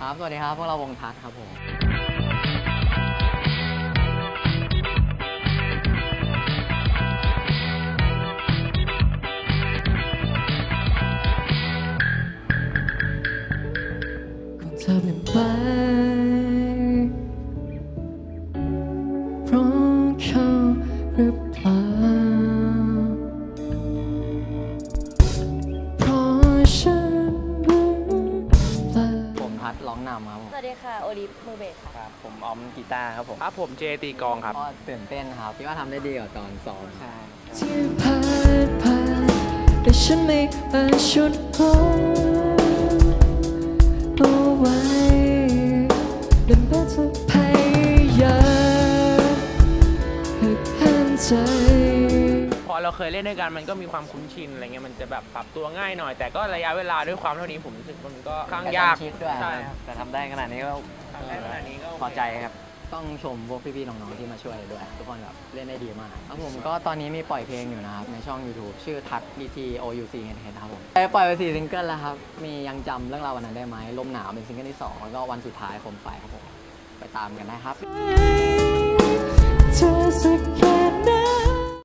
ครับ สวัสดีครับ พวกเราวงทัศครับผม ของเธอเปลี่ยนไปเพราะเขาหรือ ผมทัศน์ร้องนำครับผมสวัสดีค่ะ โอลิฟมือเบสค่ะครับผมออมกีตาร์ครับผมครับผมเจตีกลองครับก็ตื่นเต้นครับคิดว่าทำได้ดีกว่าตอนซ้อมใช่ที่ผ่านผ่านแต่ฉันไม่อาจชุดพบเอาไว้ดังแม้จะพยายามหักห้ามใจพอ เราเคยเล่นด้วยกันมันก็มีความคุ้นชินอะไรเงี้ยมันจะแบบปรับตัวง่ายหน่อย แต่ก็ระยะเวลาด้วยความเท่านี้ผมรู้สึกว่ามันก็ค่อนข้างยากคิดด้วยใช่ครับแต่ทำได้ขนาดนี้ก็ทำได้ขนาดนี้ก็โอเคพอใจครับ ต้องชมพวกพี่ๆน้องๆที่มาช่วยด้วย ทุกคนแบบเล่นได้ดีมากครับผมก็ตอนนี้มีปล่อยเพลงอยู่นะครับ ในช่อง YouTube ชื่อ ttouchh T T O U C H H ครับผมไปปล่อยไปสี่ซิงเกิลแล้วครับ มียังจำเรื่องราววันนั้นได้ไหมลมหนาวเป็นซิงเกิลที่2แล้วก็วันสุดท้ายผมไปครับผมไปตามกันได้ครับเธอสักแค่